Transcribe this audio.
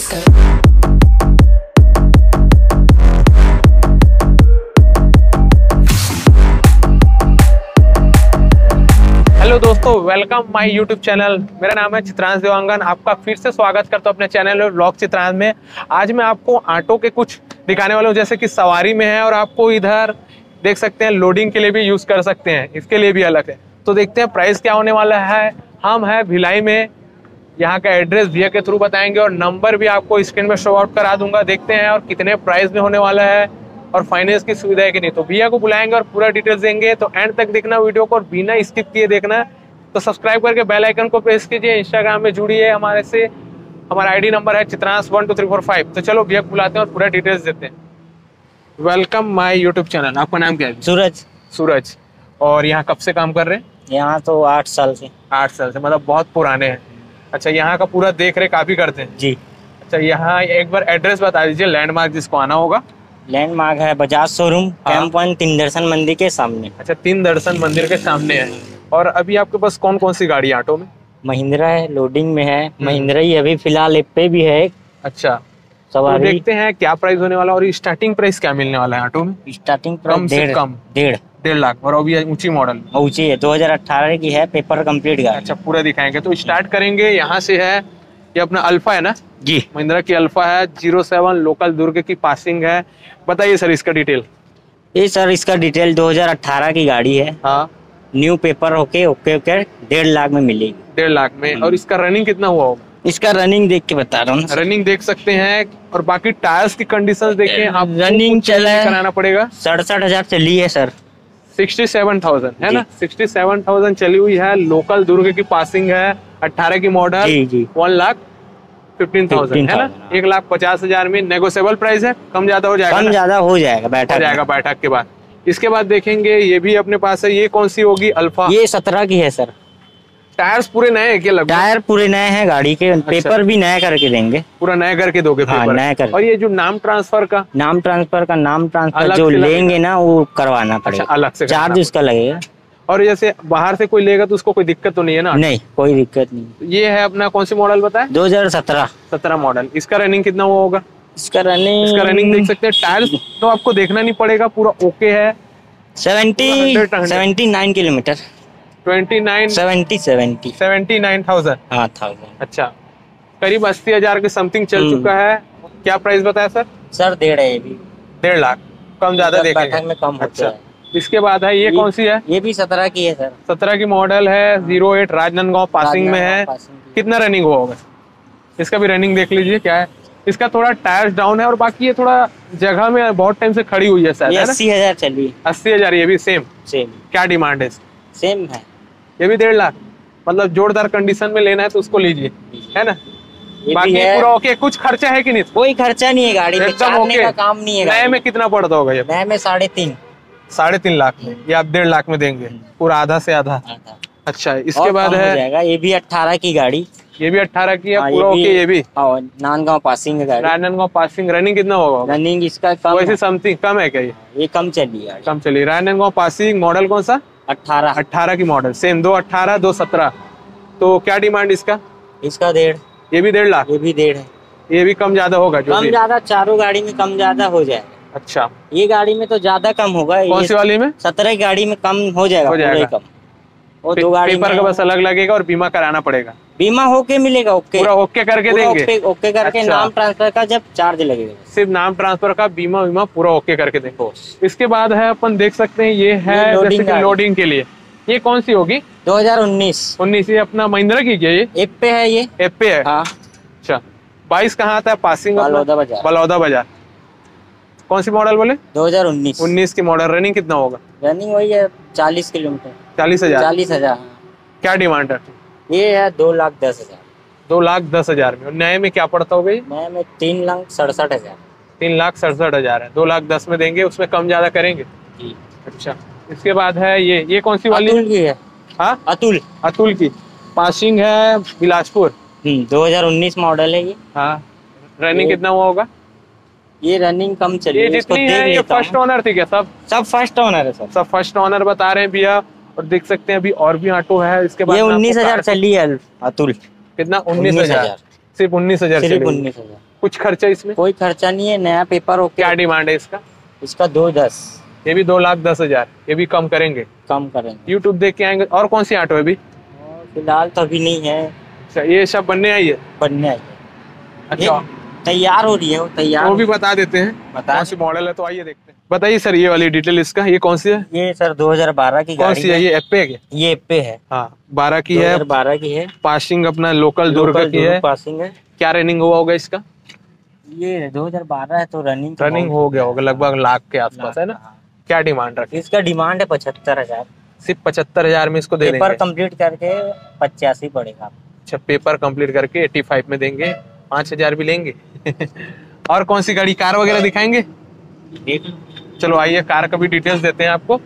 Hello दोस्तों welcome my YouTube channel मेरा नाम है चित्रांश देवांगन। आपका फिर से स्वागत करता हूँ अपने चैनल ब्लॉग चित्रांश में। आज मैं आपको ऑटो के कुछ दिखाने वाला हूँ, जैसे कि सवारी में है और आपको इधर देख सकते हैं लोडिंग के लिए भी यूज़ कर सकते हैं। इसके लिए भी अलग है। तो देखते हैं प्राइस क्या होने वाला है। हम है भिलाई में। यहाँ का एड्रेस भैया के थ्रू बताएँगे और नंबर भी आपको स्क्रीन में शो आउट करा दूँगा। देखते हैं और कितने प्राइस में होने वाला है और फाइनेंस की सुविधा है कि नहीं। तो भैया को बुलाएँगे और पूरा डिटेल्स देंगे। तो एंड तक देखना वीडियो को और बिना स्किप किए देखना। तो सब्सक्राइब करके बेल आइकन को प्रेस कीजिए। इंस्टाग्राम में जुड़िए हमारे से। हमारा आईडी नंबर है Chitransh one two three four five तो चलो भैया को बुलाते हैं और पूरा डिटेल्स देते हैं। वेलकम माय यूट्यूब चैनल आपका नाम क्या है? सूरज। सूरज। और यहाँ कब से काम कर रहे हैं? यहाँ तो आठ साल से। आठ साल से। मतलब बहुत पुराने हैं। अच्छा यहाँ का पूरा देख रेख आप ही करते हैं? जी। अच्छा यहाँ एक बार एड्रेस बता दीजिए लैंडमार्क जिसको आना होगा। लैंडमार्क है बजाज शोरूम हाँ। कैंप वन तीन दर्शन मंदिर के सामने। अच्छा तीन दर्शन मंदिर के सामने है। और अभी आपके पास कौन कौन सी गाड़ी है ऑटो में? महिंद्रा है लोडिंग में है। हम्म। महिंद्रा ही अभी फ़िलहाल एक पे भी है अच्छा। तो देखते हैं क्या प्राइस होने वाला और स्टार्टिंग प्राइस क्या मिलने वाला है ऑटो में? स्टार्टिंग कम प्राइस से डेढ़ कम। डेढ़। डेढ़ लाख और अभी ऊँची मॉडल ऊँची है 2018 की है पेपर कंप्लीट गाड़ी अच्छा पूरा दिखाएँगे। तो स्टार्ट करेंगे यहाँ से है ये अपना अल्फ़ा है ना? जी। महिंद्रा की अल्फ़ा है ज़ीरो सेवन लोकल दुर्ग की पासिंग है। बताइए सर इसका डिटेल ये सर इसका डिटेल 2018 की गाड़ी है। हाँ। न्यू पेपर होके ओके ओके डेढ़ लाख में मिलेगी। डेढ़ लाख में। और इसका रनिंग कितना हुआ होगा? इसका रनिंग देख के बता रहा हूँ। रनिंग देख सकते हैं और बाकी टायर्स की कंडीशन देखें आप रनिंग चला कराना पड़ेगा? सड़सठ हज़ार चली है सर। सिक्सटी सेवन थाउज़ेंड है ना? सिक्सटी सेवन थाउज़ेंड चली हुई है लोकल दुर्ग की पासिंग है अट्ठारह की model one lakh fifteen thousand है ना? एक लाख पचास हज़ार में नेगोशियबल प्राइस है कम ज़्यादा हो जाएगा कम ज़्यादा हो जाएगा बैठक हो जाएगा बैठक के बाद। इसके बाद देखेंगे ये भी अपने पास है ये कौन सी होगी? अल्फ़ा। ये सत्रह की है सर। टायर्स पूरे नए हैं क्या लगभग? टायर पूरे नए हैं गाड़ी के अच्छा। पेपर भी नया करके देंगे। पूरा नया करके दोगे हाँ, पेपर? नया करके। और ये जो नाम ट्रांसफ़र का? नाम ट्रांसफ़र का नाम ट्रांसफ़र जो लेंगे ना वो करवाना अच्छा पड़ेगा। अलग से चार्ज उसका लगेगा। और जैसे बाहर से कोई लेगा तो उसको कोई दिक्कत तो नहीं है ना? नहीं कोई दिक्कत नहीं। ये है अपना कौन सी मॉडल बताए? 2017 सत्रह। सत्रह मॉडल इसका रनिंग कितना हुआ होगा? इसका रनिंग इसका रनिंग देख सकते हैं। टायर्स तो आपको देखना नहीं पड़ेगा पूरा ओके है। Seventy 100, 100. Seventy nine kilometre. Twenty nine seventy seventy seventy nine thousand हाँ थाउज़ेंड अच्छा। करीब अस्सी हज़ार के समथिंग चल हम्म। चुका है। क्या प्राइस बताया सर सर डेढ़ है भी। डेढ़ लाख। कम ज़्यादा मतलब देखेंगे। में कम अच्छा। इसके बाद है ये ये- कौन सी है? ये भी सत्रह की है सर। सत्रह की मॉडल है ज़ीरो एट राजनांदगांव पासिंग में है। कितना रनिंग हुआ होगा? इसका भी रनिंग देख लीजिए क्या है। इसका थोड़ा टायर्स डाउन है और बाकी ये थोड़ा जगह में बहुत टाइम से खड़ी हुई है है ना? अस्सी हज़ार चली अस्सी हज़ार ये भी सेम सेम क्या डिमांड है सेम है। ये भी डेढ़ लाख। मतलब जोरदार कंडीशन में लेना है तो उसको लीजिए। है ना? बाकी पूरा ओके कुछ खर्चा है कि नहीं? कोई खर्चा नहीं है गाड़ी में का काम नहीं है नए में कितना पड़ता होगा ये? नए में साढ़े तीन। साढ़े तीन लाख में। ये आप डेढ़ लाख में देंगे। पूरा आधा से आधा। अच्छा इसके बाद है ये भी अट्ठारह की गाड़ी। ये भी अट्ठारह की है हाँ, पूरा ओके ये भी। और नांदगांव पासिंग है राजनांदगांव पासिंग रनिंग कितना होगा रनिंग इसका कम वैसे समथिंग कम है क्या ये? ये कम चली कम चलिए राजनांदगांव पासिंग मॉडल कौन सा? अट्ठारह अट्ठारह की मॉडल सेम दो अट्ठारह दो सत्रह। तो क्या डिमांड इसका? इसका डेढ़। ये भी डेढ़ लाख? ये भी डेढ़ है। ये भी कम ज़्यादा होगा जो कम ज़्यादा चारों गाड़ी में कम ज़्यादा हो जाए अच्छा। ये गाड़ी में तो ज़्यादा कम होगा। कौन सी वाली में? सत्रह गाड़ी में कम हो जाएगा हो जाएगा। कम। और दो गाड़ी पेपर का बस अलग लगेगा और बीमा कराना पड़ेगा। बीमा होके मिलेगा ओके। पूरा ओके करके देंगे? ओके ओके करके अच्छा। नाम ट्रांसफ़र का जब चार्ज लगेगा। सिर्फ़ नाम ट्रांसफ़र का बीमा बीमा पूरा ओके करके देखो। इसके बाद है अपन देख सकते हैं ये है ये लोडिंग जैसे कि लोडिंग के लिए। ये कौन सी होगी? 2019 उन्नीस। ये अपना महिंद्रा की क्या ये? एप पे है ये। एप पे है? हाँ। अच्छा। बाईस कहाँ आता है? पासिंग बलौदा बाज़ार। कौन सी मॉडल बोले? 2019 उन्नीस। की मॉडल रनिंग कितना होगा? रनिंग वही है चालीस किलोमीटर। चालीस हज़ार। चालीस हज़ार। क्या डिमांड है? ये है दो लाख दस हज़ार। दो लाख दस हज़ार में। और नए में क्या पड़ता होगा ये? नए में तीन लाख सड़सठ हज़ार। तीन लाख सड़सठ हज़ार है। दो लाख दस में देंगे उसमें कम ज़्यादा करेंगे? जी। अच्छा। इसके बाद है ये। ये कौन सी वाली? अतुल की है। हाँ? अतुल। अतुल की। पासिंग है बिलासपुर। दो हज़ार उन्नीस मॉडल है ये। हाँ। रनिंग कितना हुआ होगा? ये रनिंग कम चली ये जितनी है ये फ़र्स्ट। ओनर थी क्या सब? सब फ़र्स्ट ओनर है सर। सब फ़र्स्ट ओनर बता रहे हैं भैया। और देख सकते हैं अभी और भी ऑटो है इसके बाद उन्नीस हज़ार चली है अतुल। कितना? उन्नीस हज़ार। सिर्फ़ उन्नीस हज़ार सिर्फ़ उन्नीस हज़ार। कुछ खर्चा इसमें? कोई खर्चा नहीं है नया पेपर ओके क्या डिमांड है इसका? इसका दो दस। ये भी दो लाख दस हज़ार। ये भी कम करेंगे। कम करेंगे। यूट्यूब देख के आएँगे। और कौन सी ऑटो है अभी? फ़िलहाल तो अभी नहीं है। अच्छा ये सब बनने आई है? बनने आई है। अच्छा। तैयार हो रही है वो तैयार वो भी बता देते हैं। बता कौन सी मॉडल है। तो आइए देखते हैं। बताइए सर ये वाली डिटेल इसका ये कौन सी है? ये सर 2012 की कौन सी है? ये एप्पे है? ये पे है। हाँ बारह की है। बारह की है। पासिंग अपना लोकल दुर्ग की है। पासिंग है। क्या रनिंग हुआ होगा इसका? ये 2012 है तो रनिंग तो रनिंग हो गया होगा लगभग लाख के आसपास है ना? हाँ। क्या डिमांड रखी? इसका डिमांड है पचहत्तर हज़ार। सिर्फ़ पचहत्तर हज़ार में इसको दे पेपर कंप्लीट करके पचासी पड़ेगा। अच्छा पेपर कंप्लीट करके 85 में देंगे। पाँच हज़ार भी लेंगे। और कौन सी गाड़ी कार वगैरह दिखाएँगे? चलो आइए कार का भी डिटेल्स देते हैं आपको।